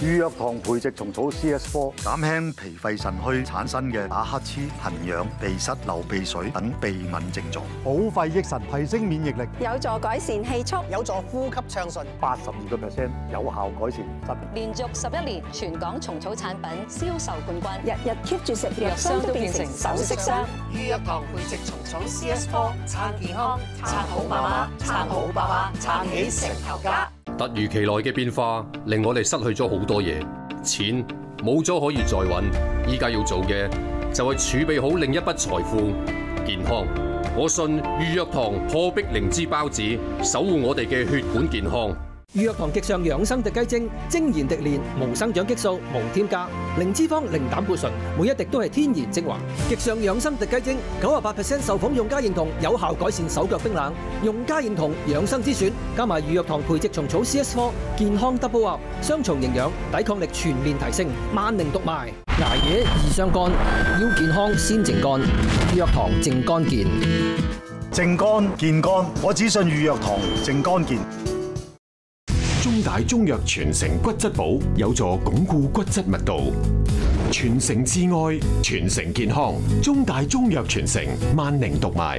預約糖培植蟲草 CS4 減輕脾肺腎虛產生嘅打乞嗤、痕癢、鼻塞、流鼻水等鼻敏症狀，補肺益神，提升免疫力，有助改善氣促，有助呼吸暢順，八十二個 percent 有效改善失眠。連續十一年，全港蟲草產品銷售冠軍，日日 keep 住食藥箱都變成首飾箱。預約糖培植蟲草 CS4，撐健康，撐好媽媽，撐好爸爸，撐起成頭家。突如其來嘅變化，令我哋失去咗好多嘢。錢冇咗可以再揾，依家要做嘅就係儲備好另一筆財富。健康，我信預約堂破壁靈芝包子，守護我哋嘅血管健康。預約堂極上養生滴雞精，精研滴煉，無生長激素，無添加，零脂肪、零膽固醇，每一滴都係天然精華。極上養生滴雞精，九十八 percent 受訪用家認同，有效改善手腳冰冷。用家認同養生之選，加埋預約堂培植蟲草 CS4，健康 double up，雙重營養，抵抗力全面提升，萬寧獨賣。捱夜易傷肝，要健康先靜肝。預約堂靜肝健，靜肝健肝，我只信預約堂靜肝健。中大中药传承骨质保有助巩固骨质密度，传承挚爱，传承健康。中大中药传承，万宁独卖。